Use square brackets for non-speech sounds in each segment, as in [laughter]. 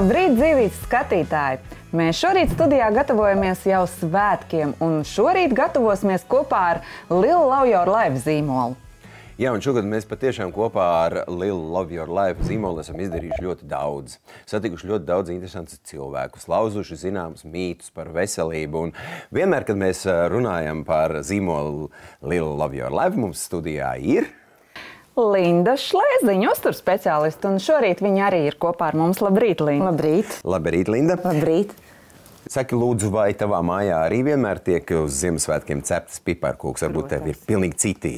Labrīt, dzīvības skatītāji! Mēs šorīt studijā gatavojamies jau svētkiem, un šorīt gatavosimies kopā ar Lielu Laujoru Live zīmolu. Jā, un šogad mēs patiešām kopā ar Lielu Love Your Life zīmolu esam izdarījuši ļoti daudz. Satikuši ļoti daudz interesantus cilvēkus, lauzuši zināmus mītus par veselību. Un vienmēr, kad mēs runājam par zīmolu Lielu Love Your Life, mums studijā ir Linda Šlēziņa, uzturu speciāliste, un šorīt viņa arī ir kopā ar mums. Labrīt, Linda! Labrīt! Labrīt, Linda! Labrīt. Saki, lūdzu, vai tavā mājā arī vienmēr tiek uz Ziemassvētkiem ceptas piparkūks? Varbūt tev ir pilnīgi citi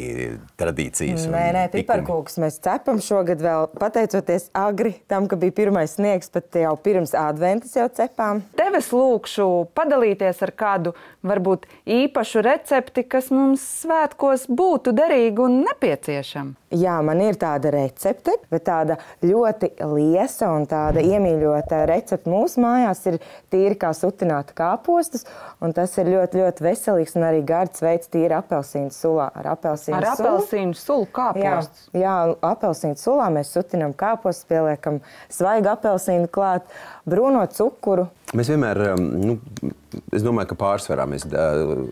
tradīcijas. un Nē, nē, piparkūks mēs cepam šogad vēl, pateicoties agri tam, ka bija pirmais sniegs, pat jau pirms adventas jau cepām. Tev es lūkšu padalīties ar kādu varbūt īpašu recepti, kas mums svētkos būtu derīga un nepieciešama. Jā, man ir tāda recepte, bet tāda ļoti liesa un tāda iemīļota recepte mūsu mājās ir tīri kā sutināta kāpostas, un tas ir ļoti, ļoti veselīgs un arī gards veids tīri apelsīnu sulā. Ar apelsīnu Ar sulu. apelsīnu sulu Jā, kāpostus. jā apelsīnu sulā mēs sutinām kāpostus, pieliekam svaigu apelsīnu klāt, brūno cukuru. Mēs vienmēr, um, nu, es domāju, ka pārsvarā mēs uh,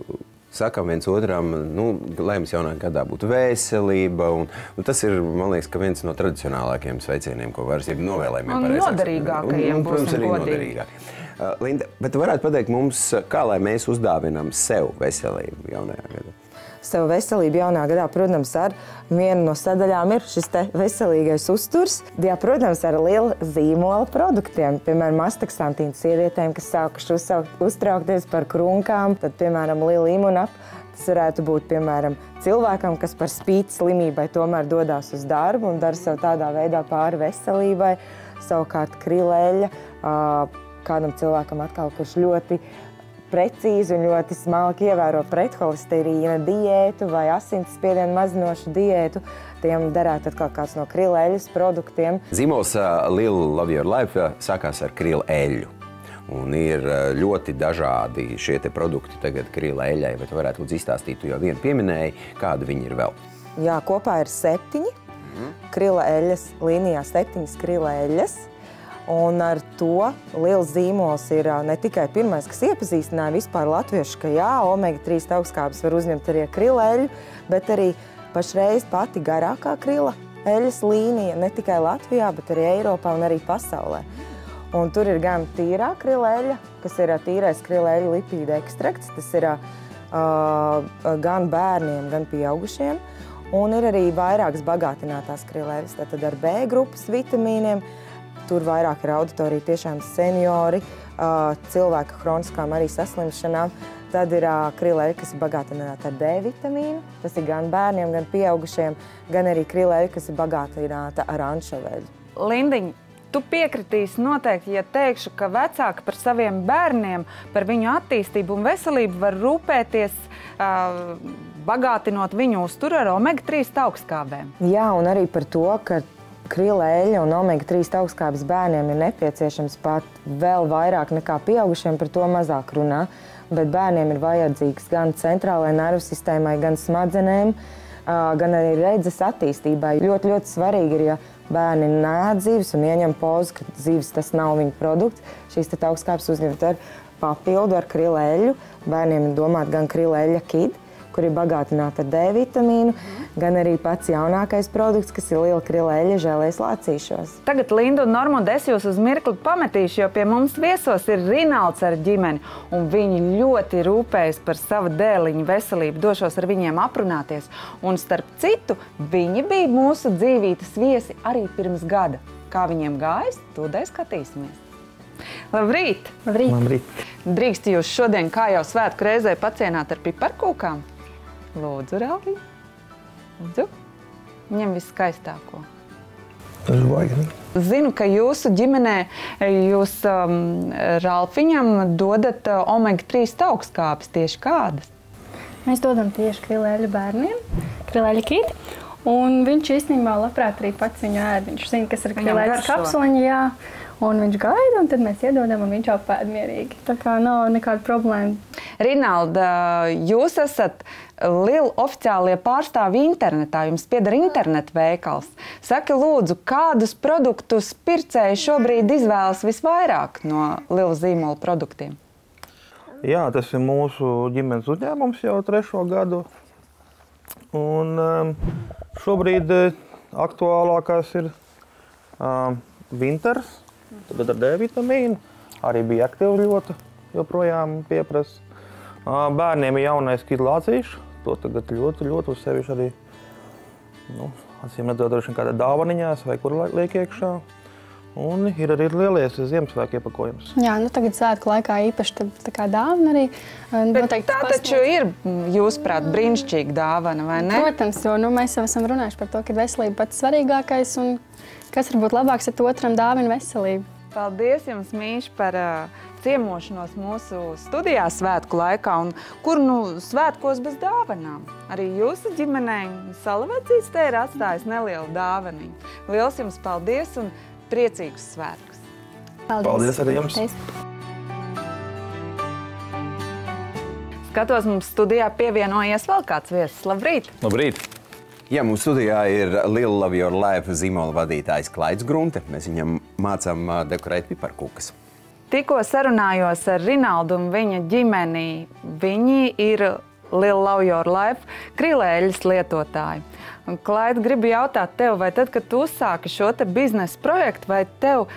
sakām viens otram, nu, lai mums jaunā gadā būtu veselība. Un, un tas ir, liekas, ka viens no tradicionālākajiem sveicieniem, ko var būt novēlējumiem. Un pareizāk. noderīgākajiem, Un, un, protams, arī godīgi. Uh, Linda, bet tu varētu pateikt mums, kā lai mēs uzdāvinām sev veselību jaunajā gadā? Sev veselību jaunā gadā, protams, ar vienu no sadaļām ir šis te veselīgais uzturs. Jā, protams, ar lielu zīmola produktiem. Piemēram, astaksantīnu sievietēm, kas sākuši uzsaukt, uztraukties par krunkām, tad, piemēram, liela imunap. Tas varētu būt, piemēram, cilvēkam, kas par spīti slimībai tomēr dodas uz darbu un dara sev tādā veidā pāri veselībai. Savukārt, krilēļa ā, kādam cilvēkam atkal, kurš ļoti precīzi un ļoti smalki ievēro pretholesterīna diētu vai asinsspiedienu mazinošu diētu. Tiem derētu atkal kāds no krilēļas produktiem. Zīmols uh, Liela Love Your Life uh, sākās ar krīlu eļļu. Un ir uh, ļoti dažādi šie te produkti tagad krīla eļļai, bet varētu lūdzu izstāstīt, tu jau vienu pieminēji, kāda viņi ir vēl. Jā, kopā ir septiņi krila eļļas, līnijā septiņas krila eļļas. Un ar to liels zīmols ir ne tikai pirmais, kas iepazīstināja vispār latviešu, ka jā, omega-3 augstskābes var uzņemt arī ar krila eļļu, bet arī pašreiz pati garākā krila eļļas līnija ne tikai Latvijā, bet arī Eiropā un arī pasaulē. Un tur ir gan tīrā krila eļļa, kas ir tīrais krila eļļa lipīda ekstrakts, tas ir ā, gan bērniem, gan pieaugušiem. Un ir arī vairākas bagātinātās krilēvis, tātad ar B grupas vitamīniem. Tur vairāk ir auditorija tiešām seniori, cilvēki ar hroniskām arī saslimšanām. Tad ir krilēļa, kas ir bagātināta ar D vitamīnu. Tas ir gan bērniem, gan pieaugušiem, gan arī krilēļa, kas ir bagātināta ar anšoveļu. Lindiņ, tu piekritīsi noteikti, ja teikšu, ka vecāki par saviem bērniem, par viņu attīstību un veselību var rūpēties, uh, bagātinot viņu uzturu ar omega-3 augstskābēm. Jā, un arī par to, ka krila eļļa un omega-3 augstskābes bērniem ir nepieciešams pat vēl vairāk nekā pieaugušiem, par to mazāk runā. Bet bērniem ir vajadzīgs gan centrālajai nervu sistēmai, gan smadzenēm, gan arī redzes attīstībai. Ļoti, ļoti svarīgi ir, ja bērni nē dzīves un ieņem pozu, ka dzīves tas nav viņu produkts. Šīs augstskābes uzņemt ar papildu, ar krila eļļu. Bērniem ir domāt gan krila eļļa kid, kur ir bagātināta ar D vitamīnu, gan arī pats jaunākais produkts, kas ir liela krila eļļa žēlēs lācīšos. Tagad Linda un Normanda es jūs uz mirkli pametīšu, jo pie mums viesos ir Rinalds ar ģimeni, un viņi ļoti rūpējas par savu dēliņu veselību. Došos ar viņiem aprunāties, un starp citu, viņi bija mūsu dzīvītas viesi arī pirms gada. Kā viņiem gājas, tūdēļ skatīsimies. Labrīt! Labrīt. Labrīt. Drīkst jūs šodien, kā jau svētku reizē, pacienāt ar piparkūkām? Lūdzu, Rāvī. Lūdzu. Ņem viskaistāko. Zinu, ka jūsu ģimenē jūs um, Ralfiņam dodat uh, omega-3 augstskāpes tieši kādas. Mēs dodam tieši krilēļu bērniem, krilēļu kīti. Un viņš īstenībā labprāt arī pats viņu ēd. Viņš zina, kas ir garšo. kapsuliņa, jā. Un viņš gaida, un tad mēs iedodam, un viņš jau pēd mierīgi. Tā kā nav nekāda problēma. Rinalda, jūs esat liela oficiālie pārstāvi internetā. Jums pieder internetu veikals. Saki, lūdzu, kādus produktus pircēji šobrīd izvēlas visvairāk no liela zīmola produktiem? Jā, tas ir mūsu ģimenes uzņēmums jau trešo gadu. Un, um, šobrīd uh, aktuālākās ir uh, Winters, tad ar D vitamīnu. Arī bija aktīvi ļoti, joprojām pieprasa. Uh, bērniem ir jaunais kidlācīšs, to tagad ļoti, ļoti uz sevišķi arī, nu, acīm redzot, droši vien kādā dāvaniņās vai kur li- liek iekšā. Un ir arī lielies Ziemassvētku iepakojums. Jā, nu tagad svētku laikā īpaši tā, tā kā dāvana arī. uh, Bet noteikti tā taču pasniedz. ir, jūsuprāt, brīnišķīga dāvana, vai ne? Protams, jo nu, mēs jau esam runājuši par to, ka veselība pats svarīgākais un kas var būt labāks, ja tu otram dāvina veselību. Paldies jums, Mīš, par uh, ciemošanos mūsu studijā svētku laikā. Un kur nu svētkos bez dāvanām? Arī jūsu ģimenei Salavacīs te ir atstājis nelielu dāvaniņu. Liels jums paldies un priecīgus svētkus! Paldies, Paldies arī jums. Paldies. Skatos, mums studijā pievienojies vēl kāds viesis. Labrīt! Labrīt! Jā, mums studijā ir Liela Love Your Life zīmola vadītājs Klaids Grunte. Mēs viņam mācām dekorēt piparkūkas. Tikko sarunājos ar Rinaldu un viņa ģimeni. Viņi ir Liela Your Life krilēļas lietotāji. Klaid, gribu jautāt tev, vai tad, kad tu uzsāki šo te biznesa projektu, vai tev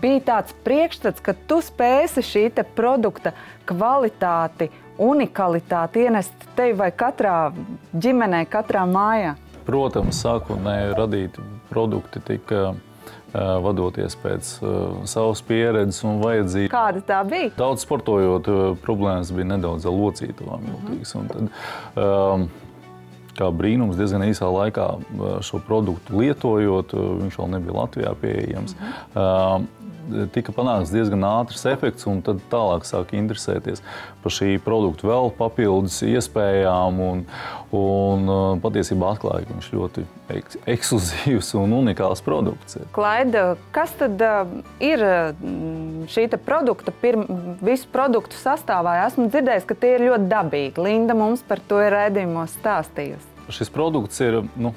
bija tāds priekšstats, ka tu spēsi šī te produkta kvalitāti, unikalitāti ienest tevi vai katrā ģimenē, katrā mājā? Protams, sākotnēji radīti produkti tika vadoties pēc uh, savas pieredzes un vajadzības. Kāda tā bija? Daudz sportojot, uh, problēmas bija nedaudz ar locītavām. jūtīgas, un Tad, um, kā brīnums, diezgan īsā laikā šo produktu lietojot, viņš vēl nebija Latvijā pieejams. Um, Tika panākts diezgan ātrs efekts, un tad tālāk sāka interesēties par šī produkta vēl papildus iespējām. Un, un uh, patiesībā atklāja, ka viņš ļoti eks ekskluzīvs un unikāls produkts. Klaida, kas tad uh, ir mm, šī produkta, pirm, visu produktu sastāvā? Esmu dzirdējis, ka tie ir ļoti dabīgi. Linda mums par to ir raidījumos stāstījusi. Šis produkts ir. Nu,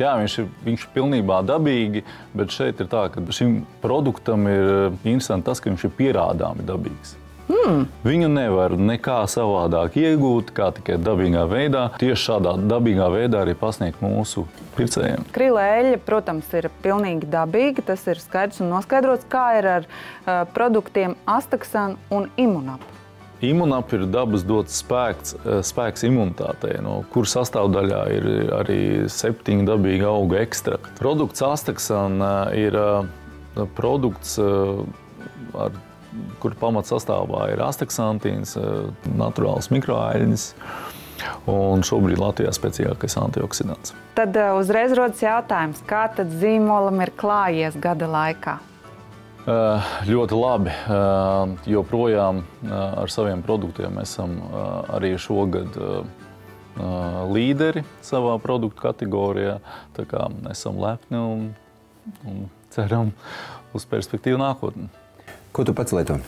Jā, viņš ir, viņš ir pilnībā dabīgi, bet šeit ir tā, ka šim produktam ir eh, interesanti tas, ka viņš ir pierādāmi dabīgs. Mm. Viņu nevar nekā savādāk iegūt, kā tikai dabīgā veidā. Tieši šādā dabīgā veidā arī pasniegt mūsu pircējiem. Krila eļļa, protams, ir pilnīgi dabīga. Tas ir skaidrs un noskaidrots, kā ir ar uh, produktiem Astaxan un Imunap. Imunap ir dabas dots spēks, eh, spēks imunitātei, no kuras sastāvdaļā ir arī septiņi dabīgi auga ekstrakti. Produkts Astaxana ir eh, produkts, eh, ar kur pamatsastāvā ir astaksantīns, naturāls mikroēļņas. Un šobrīd Latvijā spēcīgākais antioksidants. Tad uzreiz rodas jautājums, kā tad zīmolam ir klājies gada laikā? Uh, ļoti labi. Uh, joprojām uh, ar saviem produktiem esam arī šogad līderi savā produktu kategorijā. Tā kā esam lepni un, un ceram uz perspektīvu nākotni. Ko tu pats lieto?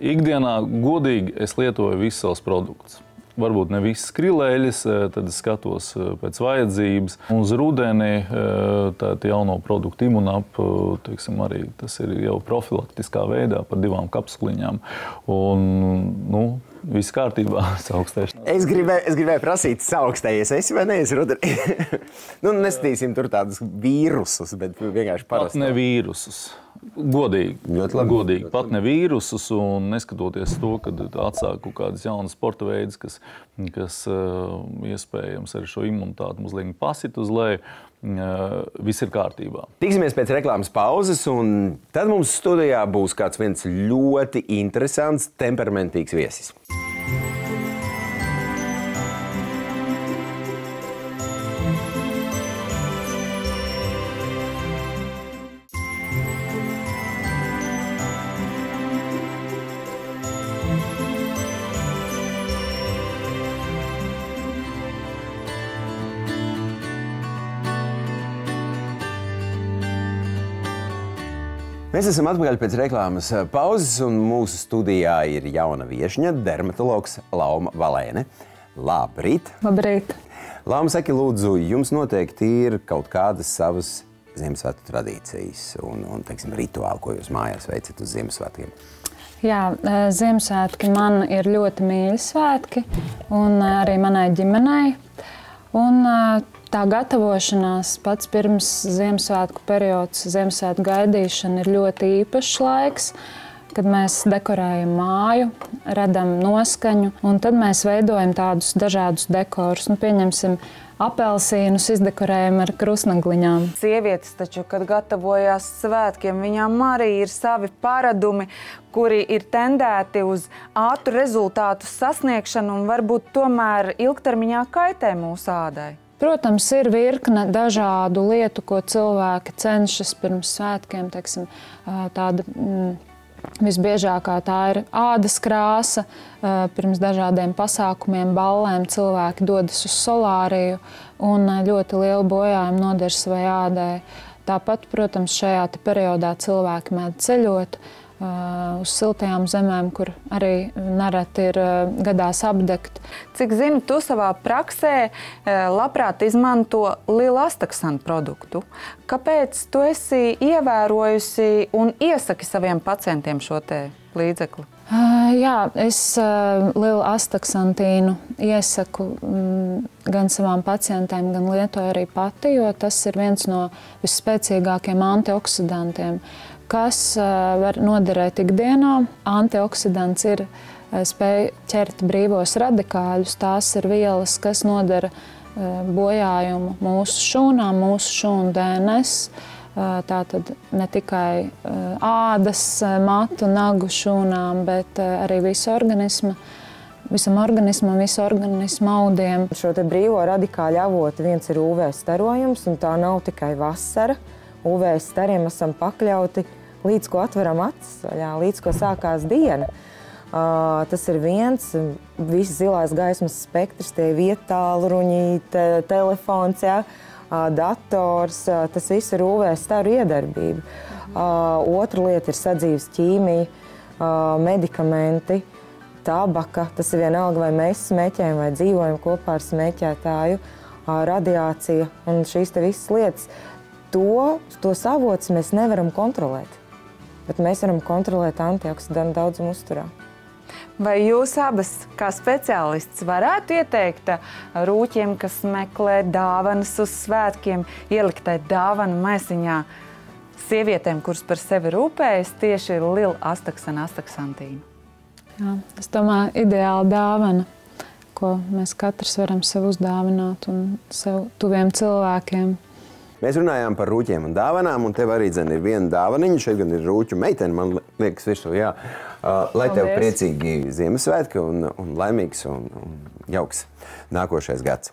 Ikdienā, godīgi, es lietoju visus savus produktus. Varbūt ne visas skrilēļas, eh, tad es skatos eh, pēc vajadzības. Uz rudeni eh, tādu jauno produktu imunāpu, teiksim, arī tas ir jau profilaktiskā veidā par divām kapsuliņām. Un, nu, viss kārtībā, [laughs] augstēšanās. Es gribēju, es gribēju prasīt, augstējies esi vai neesi rudenī. [laughs] nu, nestīsim tur tādus vīrusus, bet vienkārši parasti. ne vīrusus. Godīgi. Godīgi. Pat ne vīrusus, un neskatoties to, ka atsāk kaut kādas jaunas sporta veidus, kas, kas uh, iespējams ar šo imunitāti mazliet pasit uz leju, uh, viss ir kārtībā. Tiksimies pēc reklāmas pauzes, un tad mums studijā būs kāds viens ļoti interesants, temperamentīgs viesis. Mēs esam atpakaļ pēc reklāmas pauzes, un mūsu studijā ir jauna viesņa, dermatologs Lauma Valēne. Labrīt! Labrīt! Lāma saka, lūdzu, jums noteikti ir kaut kādas savas Ziemassvētku tradīcijas un, un teiksim, rituāli, ko jūs mājās veicat uz Ziemassvētkiem. Jā, eh, Ziemassvētki man ir ļoti mīļi svētki, un eh, arī manai ģimenei. Un, eh, tā gatavošanās pats pirms Ziemassvētku periods, Ziemassvētku gaidīšana ir ļoti īpašs laiks kad mēs dekorējam māju, radām noskaņu, un tad mēs veidojam tādus dažādus dekorus. Nu, pieņemsim, apelsīnus izdekorējam ar krustnagliņām. Sievietes taču, kad gatavojās svētkiem, viņām arī ir savi paradumi, kuri ir tendēti uz ātru rezultātu sasniegšanu un varbūt tomēr ilgtermiņā kaitē mūsu ādai. Protams, ir virkne dažādu lietu, ko cilvēki cenšas pirms svētkiem. Teiksim, tāda, mm, Visbiežākā tā ir ādas krāsa. Pirms dažādiem pasākumiem, ballēm cilvēki dodas uz solāriju un ļoti lielu bojājumu nodara savai ādai. Tāpat, protams, šajā periodā cilvēki mēdz ceļot uz siltajām zemēm, kur arī nereti ir gadās apdegt. Cik zinu, tu savā praksē labprāt izmanto lielu astaksanu produktu. Kāpēc tu esi ievērojusi un iesaki saviem pacientiem šo te līdzekli? Jā, es lielu astaksantīnu iesaku gan savām pacientēm, gan lietoju arī pati, jo tas ir viens no visspēcīgākajiem antioksidantiem kas var noderēt ikdienā. Antioksidants ir spēja ķert brīvos radikāļus. Tās ir vielas, kas nodara bojājumu mūsu šūnām, mūsu šūnu DNS. Tā tad ne tikai ādas, matu, nagu šūnām, bet arī visu organismu visam organismam, visu organismu audiem. Šo brīvo radikāļu avotu viens ir UV starojums, un tā nav tikai vasara. UV stariem esam pakļauti līdz ko atveram acis vaļā, līdz ko sākās diena. Uh, tas ir viens, visas zilās gaismas spektrs, tie vietāluņi, te, telefons, ja, uh, dators, uh, tas viss ir UV staru iedarbība. Otra lieta ir sadzīves ķīmija, medikamenti, tabaka, tas ir vienalga, vai mēs smēķējam vai dzīvojam kopā ar smēķētāju, radiācija un šīs te visas lietas. To, tos avots mēs nevaram kontrolēt bet mēs varam kontrolēt antioksidantu daudzumu uzturā. Vai jūs abas, kā speciālists, varētu ieteikt rūķiem, kas meklē dāvanas uz svētkiem, ielikt tai dāvanu maisiņā sievietēm, kuras par sevi rūpējas, tieši liela astaksana, astaksantīna? Jā, es domāju, ideāla dāvana, ko mēs katrs varam sev uzdāvināt un sev tuviem cilvēkiem. Mēs runājām par rūķiem un dāvanām, un tev arī dzen, ir viena dāvaniņa. Šeit gan ir rūķu meitene, man liekas, virsū. Jā. Uh, lai tev Paldies. priecīgi Ziemassvētki un, un laimīgs un, un jauks nākošais gads.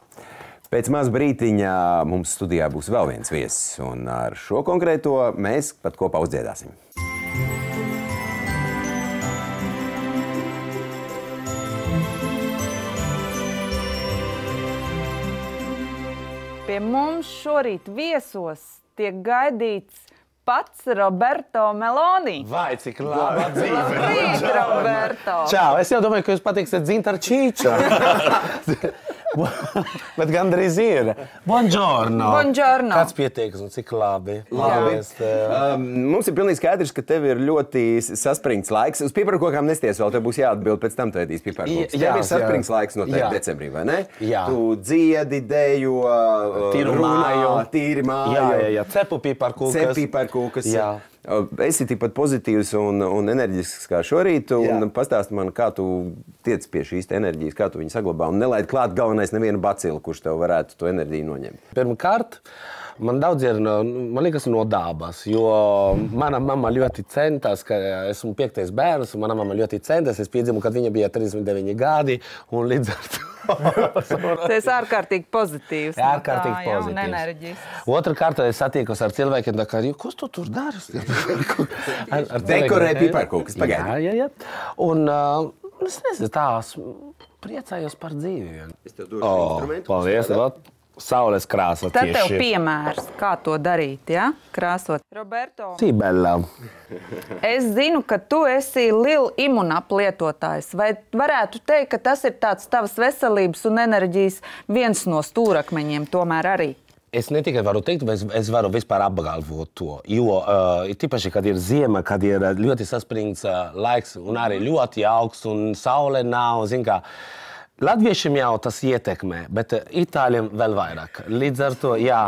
Pēc maz brītiņa mums studijā būs vēl viens viesis, un ar šo konkrēto mēs pat kopā uzdziedāsim. Pie mums šorīt viesos tiek gaidīts pats Roberto Meloni. Vai cik labi dzīvo! Labrīt, Roberto! Čau! Es jau domāju, ka jūs pateiksiet dzintara čīča. [laughs] [laughs] Bet gandrīz ir. Buongiorno! Buongiorno. Kāds pieteiks un cik labi? labi. Um, mums ir pilnīgi skaidrs, ka tev ir ļoti saspringts laiks. Uz piparkokām nesties vēl, tev būs jāatbild pēc tam, tad ēdīs piparkokus. Tev ir saspringts laiks noteikti decembrī, vai ne? Jā. Tu dziedi, dejo, tīru runā, māju. tīri māju. Jā, jā, jā. Cepu piparkūkas. Cep piparkūkas. Jā. Esi tikpat pozitīvs un, un enerģisks kā šorīt. Pastāsti man, kā tu tiec pie šīs enerģijas, kā tu viņu saglabā. Un nelaid klāt galvenais nevienu bacilu, kurš tev varētu to enerģiju noņemt. Pirmkārt, man daudz ir man liekas, no dabas. Jo mana mamma ļoti centās, ka esmu piektais bērns, un mana mamma ļoti centās. Es piedzimu, kad viņa bija 39 gadi. Līdz ar to Tas [laughs] ir ārkārtīgi pozitīvs. Jā, ārkārtīgi tā, pozitīvs. Otrakārt, es satiekos ar cilvēkiem, kā, ko tu tur dari? [laughs] ar, ar Dekorē piparkūkas. Jā, jā, jā. Un uh, es nezinu, tās priecājos par dzīvi. Es tev došu oh, instrumentu. Paldies. Saules krāsa. Tad tev tieši. piemērs, kā to darīt, ja? krāsot. Roberto, Sībela. es zinu, ka tu esi liela imunaplietotājs. Vai varētu teikt, ka tas ir tāds tavas veselības un enerģijas viens no stūrakmeņiem tomēr arī? Es ne tikai varu teikt, bet es, es varu vispār apgalvot to. Jo uh, tīpaši, kad ir ziema, kad ir uh, ļoti saspringts uh, laiks un arī ļoti augsts un saule nav. zini Kā, Latviešiem jau tas ietekmē, bet uh, itāļiem vēl vairāk. Līdz ar to, jā.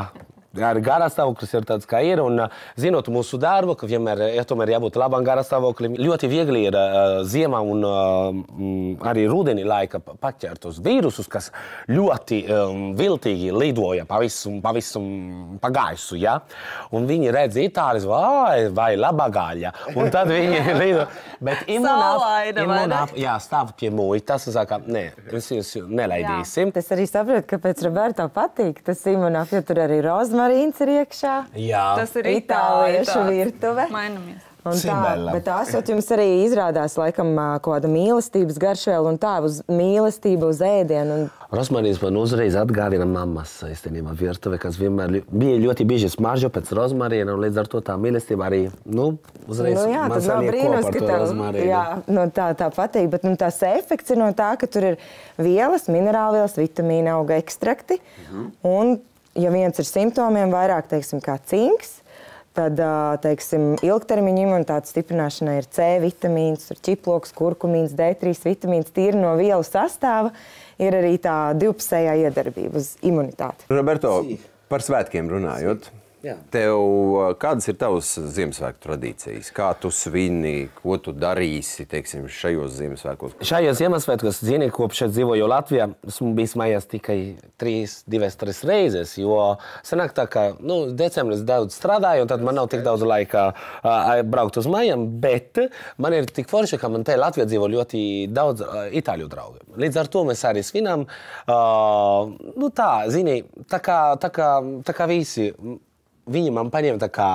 Arī garā stāvoklis ir tāds, kā ir. Un, uh, zinot mūsu darbu, ka vienmēr ja tomēr jābūt labam garā stāvoklim, ļoti viegli ir uh, ziemā un uh, arī rudenī laika pa- paķert uz vīrusus, kas ļoti um, viltīgi lidoja pa visu, pa visu pa gaisu. Ja? Un viņi redz itāļus, vai, vai laba gaļa. Un tad viņi [laughs] lido. Bet ne? jā, stāv pie muitas saka, nē, mēs jūs nelaidīsim. Es arī saprotu, kāpēc Roberto patīk tas imunāf, jo tur arī rozmarīns ir iekšā. Jā. Tas ir Itāliešu virtuve. Mainamies. Un tā, bet tās jums arī izrādās laikam kaut kāda mīlestības garšvēl un tā uz mīlestību, uz ēdienu. Un... Rozmarīns man uzreiz atgādina mammas īstenībā virtuve, kas vienmēr bija ļoti bieži smaržo pēc rozmarīna, un līdz ar to tā mīlestība arī, nu, uzreiz Nu, jā, man saliek brīnums, kopā ar to rozmarīnu. jā, nu, tā, tā patīk. Bet nu, tās efekts ir no tā, ka tur ir vielas, minerālvielas, vitamīna, auga ekstrakti. Un, ja viens ir simptomiem, vairāk teiksim, kā cinks, tad teiksim, ilgtermiņa imunitātes stiprināšanai ir C vitamīns, tur ķiploks, kurkumīns, D3 vitamīns, tīri no vielu sastāva. Ir arī tā divpusējā iedarbība uz imunitāti. Roberto, par svētkiem runājot. Jā. Tev, uh, kādas ir tavas Ziemassvētku tradīcijas? Kā tu svini, ko tu darīsi teiksim, šajos Ziemassvētkos? Šajos Ziemassvētkos, zini, kopš es dzīvoju Latvijā, esmu bijis mājās tikai trīs, divas, trīs reizes. Jo sanāk tā, ka nu, decembris daudz strādāju, un tad man nav tik daudz laika uh, braukt uz mājām. Bet man ir tik forši, ka man te Latvijā dzīvo ļoti daudz uh, itāļu draugu. Līdz ar to mēs arī svinām. Uh, nu, tā, zini, tā kā, tā kā, tā kā visi. Viņi man kā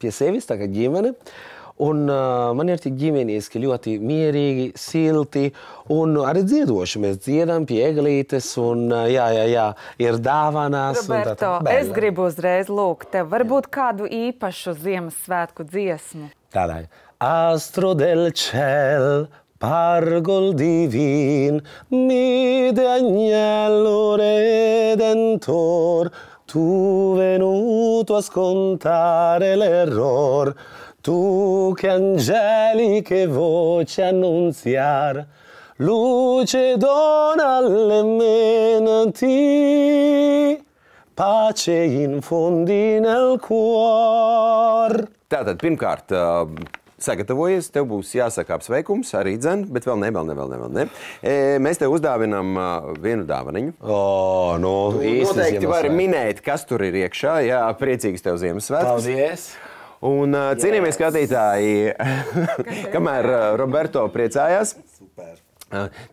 pie sevis, tā kā ģimene. Un uh, man ir tik ģimeniski, ļoti mierīgi, silti un arī dziedoši. Mēs dziedam pie eglītes, un uh, jā, jā, jā, ir dāvanas. un tā- Roberto, tā- es gribu uzreiz lūgt tev, varbūt kādu īpašu Ziemassvētku dziesmu. Tādai. Astro del ciel, pargol divin, mi de agnello redentor, tu venuto a scontare l'error, tu che angeliche voci annunziar, luce dona alle menti, pace infondi nel cuor. Tātad, pirmkārt, sagatavojies, tev būs jāsaka apsveikums arī dzēn, bet vēl ne, vēl ne, vēl ne. Vēl ne. E, mēs tev uzdāvinām uh, vienu dāvaniņu. O, nu, īsti Noteikti vari minēt, kas tur ir iekšā. Jā, priecīgs tev Ziemassvētkus. Paldies! Un uh, cienījamie skatītāji, [laughs] kamēr uh, Roberto priecājās. Uh,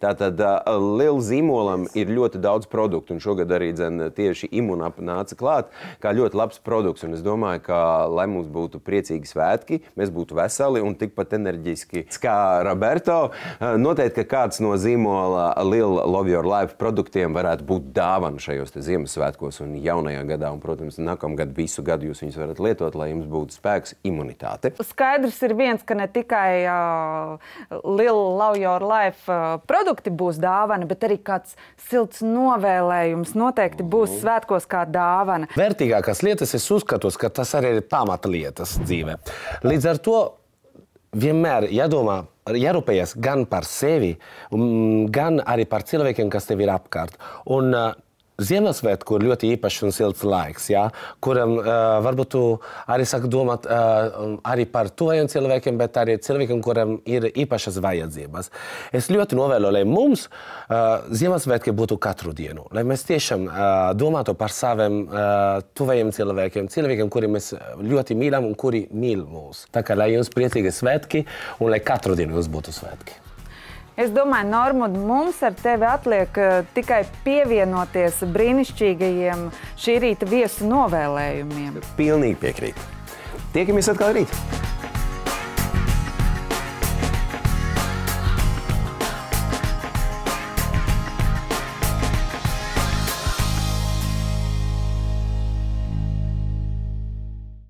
Tātad Lielam zīmolam ir ļoti daudz produktu, un šogad arī dzen, tieši imunapa nāca klāt kā ļoti labs produkts. Un es domāju, ka, lai mums būtu priecīgi svētki, mēs būtu veseli un tikpat enerģiski kā Roberto, noteikti ka kāds no zīmola Liela Love Your Life produktiem varētu būt dāvana šajos Ziemassvētkos un jaunajā gadā. Un, protams, nākamgad visu gadu jūs viņus varat lietot, lai jums būtu spēks, imunitāte. Skaidrs ir viens, ka ne tikai uh, Liela Love Your Life uh, produkti būs dāvana, bet arī kāds silts novēlējums noteikti būs svētkos kā dāvana. Vērtīgākās lietas es uzskatu, ka tas arī ir pamatlietas dzīvē. Līdz ar to vienmēr jādomā, jārūpējas gan par sevi, un gan arī par cilvēkiem, kas tev ir apkārt. Un, Ziemassvētku ir ļoti īpašs un silts laiks, ja, kuram uh, varbūt arī sāki domāt uh, arī par tojiem cilvēkiem, bet arī cilvēkiem, kuriem ir īpašas vajadzības. Es ļoti novēlu, lai mums uh, Ziemassvētki būtu katru dienu, lai mēs tiešām uh, domātu par saviem uh, tuvajiem cilvēkiem, cilvēkiem, kuri mēs ļoti mīlam un kuri mīl mūs. Tā kā lai jums priecīgi svētki un lai katru dienu jums būtu svētki. Es domāju, Normund, mums ar tevi atliek uh, tikai pievienoties brīnišķīgajiem šī rīta viesu novēlējumiem. Pilnīgi piekrītu. Tiekamies atkal rīt!